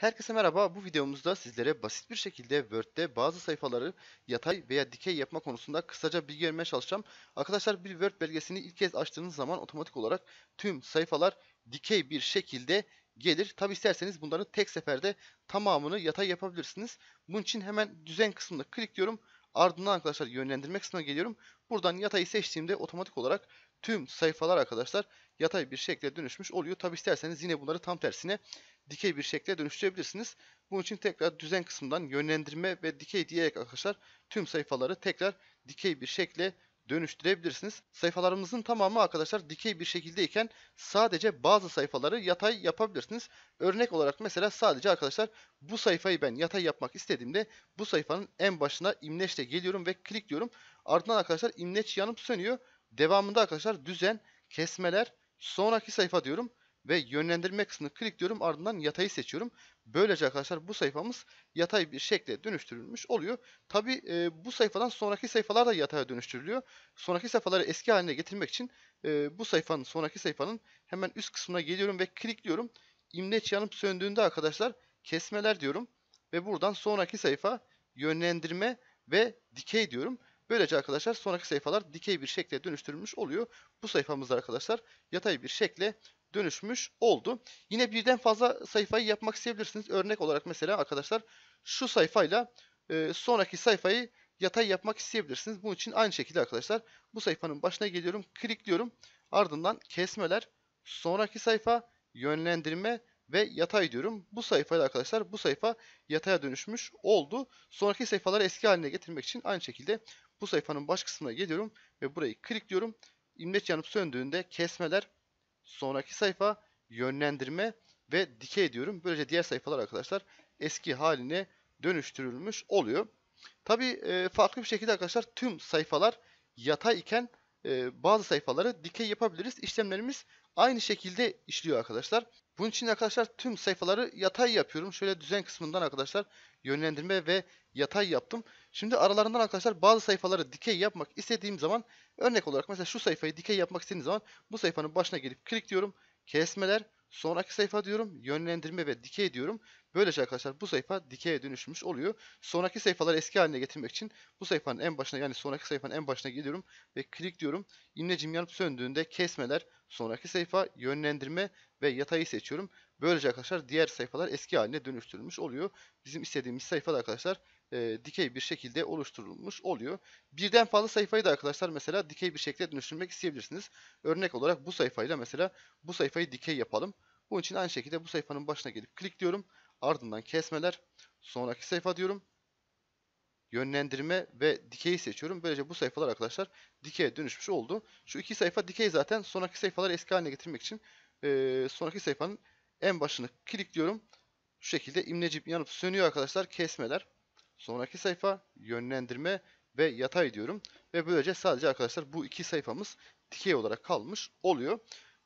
Herkese merhaba. Bu videomuzda sizlere basit bir şekilde Word'de bazı sayfaları yatay veya dikey yapma konusunda kısaca bilgi vermeye çalışacağım. Arkadaşlar bir Word belgesini ilk kez açtığınız zaman otomatik olarak tüm sayfalar dikey bir şekilde gelir. Tabi isterseniz bunların tek seferde tamamını yatay yapabilirsiniz. Bunun için hemen düzen kısmına klikliyorum. Ardından arkadaşlar yönlendirme kısmına geliyorum. Buradan yatayı seçtiğimde otomatik olarak tüm sayfalar arkadaşlar yatay bir şekle dönüşmüş oluyor. Tabi isterseniz yine bunları tam tersine dikey bir şekle dönüştürebilirsiniz. Bunun için tekrar düzen kısmından yönlendirme ve dikey diyerek arkadaşlar tüm sayfaları tekrar dikey bir şekle dönüştürebilirsiniz. Sayfalarımızın tamamı arkadaşlar dikey bir şekildeyken sadece bazı sayfaları yatay yapabilirsiniz. Örnek olarak mesela sadece arkadaşlar bu sayfayı ben yatay yapmak istediğimde bu sayfanın en başına imleçle geliyorum ve klikliyorum. Ardından arkadaşlar imleç yanıp sönüyor. Devamında arkadaşlar düzen, kesmeler, sonraki sayfa diyorum ve yönlendirme kısmını klikliyorum ardından yatayı seçiyorum. Böylece arkadaşlar bu sayfamız yatay bir şekle dönüştürülmüş oluyor. Tabi e, bu sayfadan sonraki sayfalar da yataya dönüştürülüyor. Sonraki sayfaları eski haline getirmek için e, bu sayfanın sonraki sayfanın hemen üst kısmına geliyorum ve klikliyorum. İmleç yanıp söndüğünde arkadaşlar kesmeler diyorum ve buradan sonraki sayfa yönlendirme ve dikey diyorum. Böylece arkadaşlar sonraki sayfalar dikey bir şekle dönüştürülmüş oluyor. Bu sayfamızda arkadaşlar yatay bir şekle dönüşmüş oldu. Yine birden fazla sayfayı yapmak isteyebilirsiniz. Örnek olarak mesela arkadaşlar şu sayfayla e, sonraki sayfayı yatay yapmak isteyebilirsiniz. Bunun için aynı şekilde arkadaşlar bu sayfanın başına geliyorum, klikliyorum. Ardından kesmeler, sonraki sayfa, yönlendirme ve yatay diyorum. Bu sayfayla arkadaşlar bu sayfa yataya dönüşmüş oldu. Sonraki sayfaları eski haline getirmek için aynı şekilde bu sayfanın baş kısmına geliyorum ve burayı klikliyorum. İmleç yanıp söndüğünde kesmeler, sonraki sayfa, yönlendirme ve dikey diyorum. Böylece diğer sayfalar arkadaşlar eski haline dönüştürülmüş oluyor. Tabi e, farklı bir şekilde arkadaşlar tüm sayfalar yatay iken bazı sayfaları dikey yapabiliriz. İşlemlerimiz aynı şekilde işliyor arkadaşlar. Bunun için arkadaşlar tüm sayfaları yatay yapıyorum. Şöyle düzen kısmından arkadaşlar yönlendirme ve yatay yaptım. Şimdi aralarından arkadaşlar bazı sayfaları dikey yapmak istediğim zaman örnek olarak mesela şu sayfayı dikey yapmak istediğim zaman bu sayfanın başına gelip klik diyorum. Kesmeler, sonraki sayfa diyorum, yönlendirme ve dikey diyorum. Böylece arkadaşlar bu sayfa dikeye dönüşmüş oluyor. Sonraki sayfaları eski haline getirmek için bu sayfanın en başına yani sonraki sayfanın en başına geliyorum ve klik diyorum. İmlecim yanıp söndüğünde kesmeler, sonraki sayfa, yönlendirme ve yatayı seçiyorum. Böylece arkadaşlar diğer sayfalar eski haline dönüştürülmüş oluyor. Bizim istediğimiz sayfalar arkadaşlar e, dikey bir şekilde oluşturulmuş oluyor. Birden fazla sayfayı da arkadaşlar mesela dikey bir şekilde dönüştürmek isteyebilirsiniz. Örnek olarak bu sayfayla mesela bu sayfayı dikey yapalım. Bunun için aynı şekilde bu sayfanın başına gelip klik diyorum. Ardından kesmeler, sonraki sayfa diyorum. Yönlendirme ve dikeyi seçiyorum. Böylece bu sayfalar arkadaşlar dikeye dönüşmüş oldu. Şu iki sayfa dikey zaten sonraki sayfaları eski haline getirmek için e, sonraki sayfanın en başını klikliyorum. Şu şekilde imlecip yanıp sönüyor arkadaşlar kesmeler. Sonraki sayfa yönlendirme ve yatay diyorum. Ve böylece sadece arkadaşlar bu iki sayfamız dikey olarak kalmış oluyor.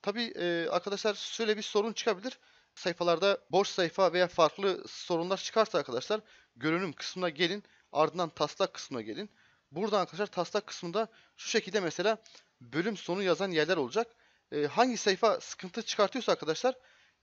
Tabi e, arkadaşlar şöyle bir sorun çıkabilir. Sayfalarda boş sayfa veya farklı sorunlar çıkarsa arkadaşlar görünüm kısmına gelin. Ardından taslak kısmına gelin. Buradan arkadaşlar taslak kısmında şu şekilde mesela bölüm sonu yazan yerler olacak. E, hangi sayfa sıkıntı çıkartıyorsa arkadaşlar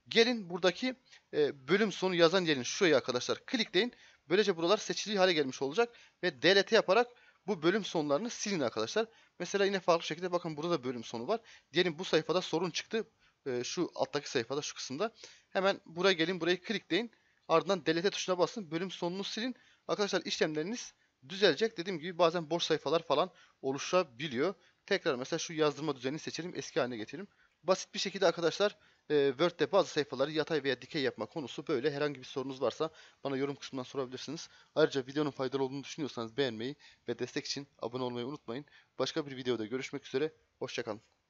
gelin buradaki e, bölüm sonu yazan yerin şuraya arkadaşlar klikleyin. Böylece buralar seçili hale gelmiş olacak ve delete yaparak bu bölüm sonlarını silin arkadaşlar. Mesela yine farklı şekilde bakın burada da bölüm sonu var. Diyelim bu sayfada sorun çıktı. E, şu alttaki sayfada şu kısımda. Hemen buraya gelin burayı klikleyin. Ardından delete tuşuna basın. Bölüm sonunu silin. Arkadaşlar işlemleriniz düzelecek. Dediğim gibi bazen boş sayfalar falan oluşabiliyor. Tekrar mesela şu yazdırma düzenini seçelim. Eski haline getirelim. Basit bir şekilde arkadaşlar e, Word'de bazı sayfaları yatay veya dikey yapma konusu böyle. Herhangi bir sorunuz varsa bana yorum kısmından sorabilirsiniz. Ayrıca videonun faydalı olduğunu düşünüyorsanız beğenmeyi ve destek için abone olmayı unutmayın. Başka bir videoda görüşmek üzere. Hoşçakalın.